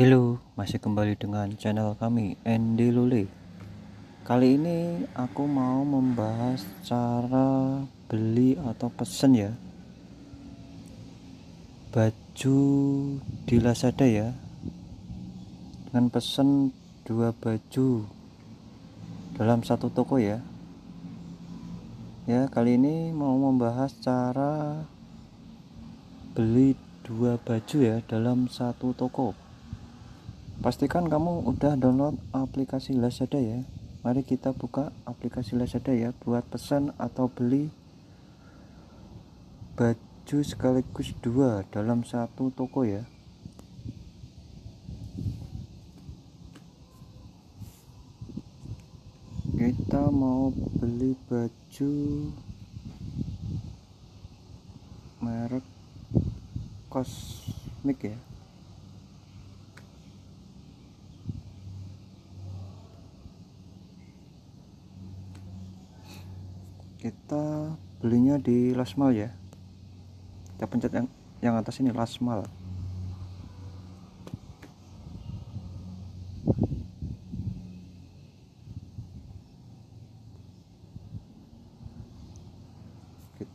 Halo, masih kembali dengan channel kami Andy Lule. Kali ini aku mau membahas cara beli atau pesen ya. Baju di Lazada ya. Dengan pesen dua baju dalam satu toko ya. Ya kali ini mau membahas cara beli dua baju ya dalam satu toko pastikan kamu udah download aplikasi Lazada ya. Mari kita buka aplikasi Lazada ya buat pesan atau beli baju sekaligus dua dalam satu toko ya. Kita mau beli baju merek kosmik ya kita belinya di Lasmal ya. Kita pencet yang yang atas ini Lasmal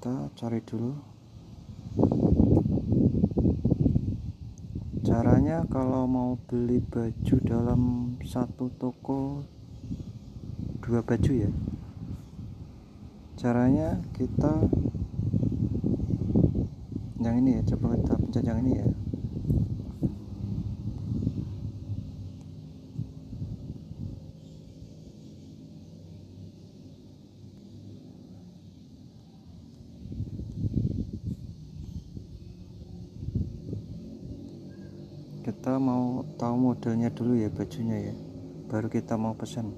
kita cari dulu. Caranya kalau mau beli baju dalam satu toko dua baju ya caranya kita yang ini ya coba kita pencet yang ini ya. Kita mau tahu modelnya dulu ya bajunya ya baru kita mau pesan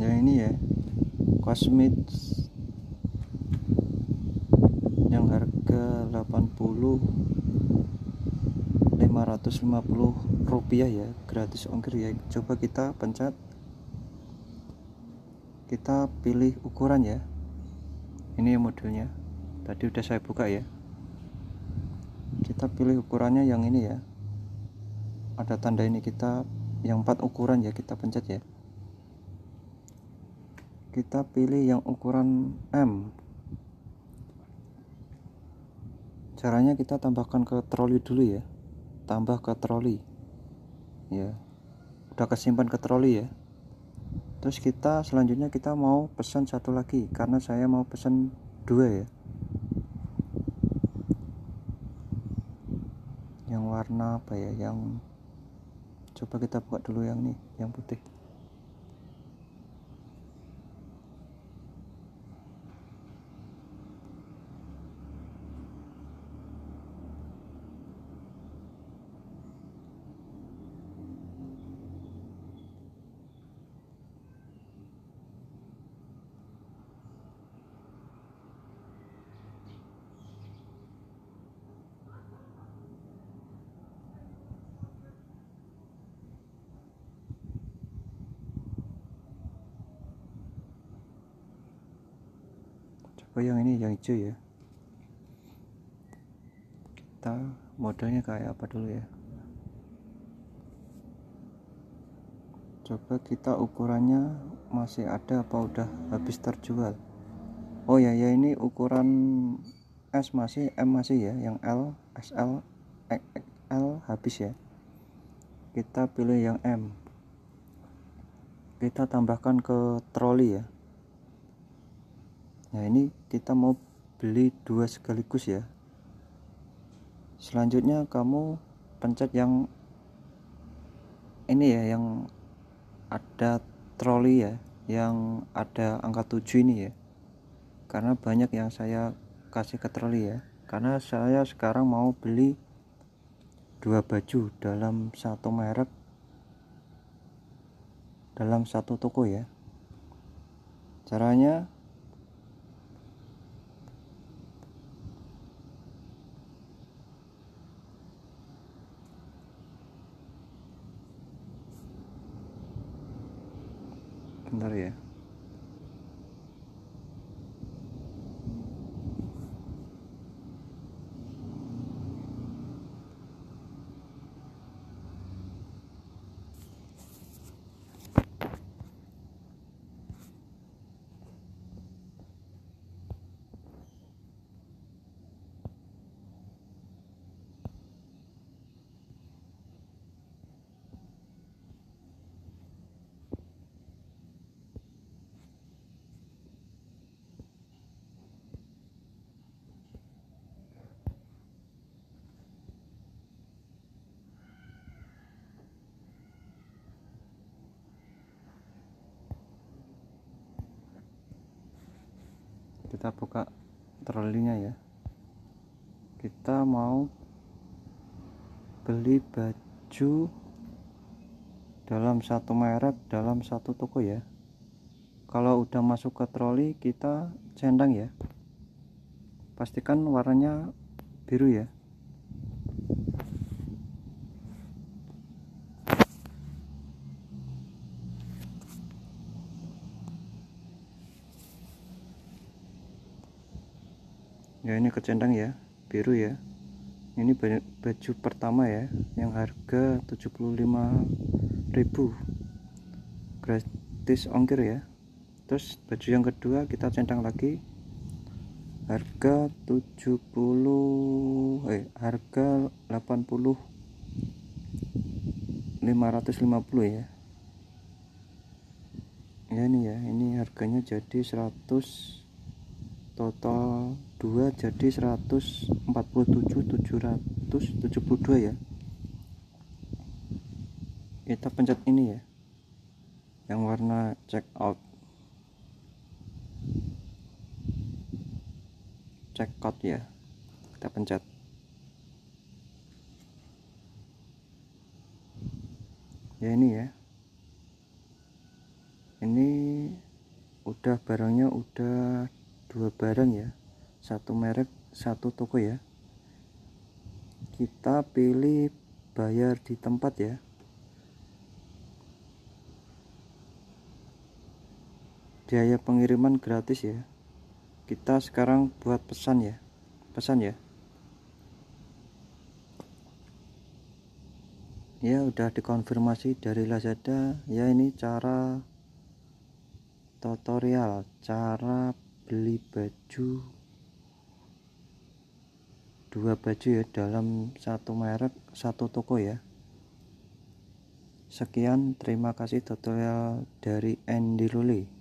ya ini ya kosmit yang harga 80 550 rupiah ya gratis ongkir ya. Coba kita pencet. Kita pilih ukuran ya. Ini modelnya. Tadi udah saya buka ya. Kita pilih ukurannya yang ini ya. Ada tanda ini kita yang empat ukuran ya kita pencet ya kita pilih yang ukuran M. Caranya kita tambahkan ke troli dulu ya. Tambah ke troli. Ya. Udah kesimpan ke troli ya. Terus kita selanjutnya kita mau pesan satu lagi karena saya mau pesan dua ya. Yang warna apa ya? Yang coba kita buka dulu yang nih yang putih coba yang ini yang hijau ya. Kita modelnya kayak apa dulu ya? Coba kita ukurannya masih ada apa udah habis terjual? Oh ya ya ini ukuran S masih M masih ya yang L SL XL habis ya. Kita pilih yang M. Kita tambahkan ke troli ya nah ini kita mau beli dua sekaligus ya. Selanjutnya kamu pencet yang ini ya yang ada troli ya yang ada angka 7 ini ya. Karena banyak yang saya kasih ke troli ya. Karena saya sekarang mau beli dua baju dalam satu merek dalam satu toko ya. Caranya Bentar ya. Kita buka trolinya ya. Kita mau beli baju dalam satu merek dalam satu toko ya. Kalau udah masuk ke troli kita centang ya. Pastikan warnanya biru ya ya ini kecendang ya biru ya. Ini baju pertama ya yang harga 75.000 gratis ongkir ya. Terus baju yang kedua kita centang lagi. Harga 70 eh harga 80 550 ya. Ya ini ya ini harganya jadi 100 total 2 jadi 147 772 ya. Kita pencet ini ya yang warna check out. Check out ya kita pencet. Ya ini ya. Ini udah barangnya udah dua barang ya. Satu merek satu toko ya. Kita pilih bayar di tempat ya. Biaya pengiriman gratis ya. Kita sekarang buat pesan ya. Pesan ya. Ya udah dikonfirmasi dari Lazada. Ya ini cara tutorial cara beli baju. Dua baju ya dalam satu merek satu toko ya. Sekian terima kasih tutorial dari Andy Luli